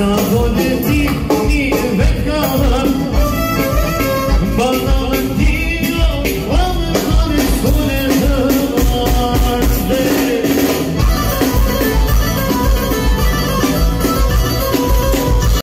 Kasa vodetti, nije vekala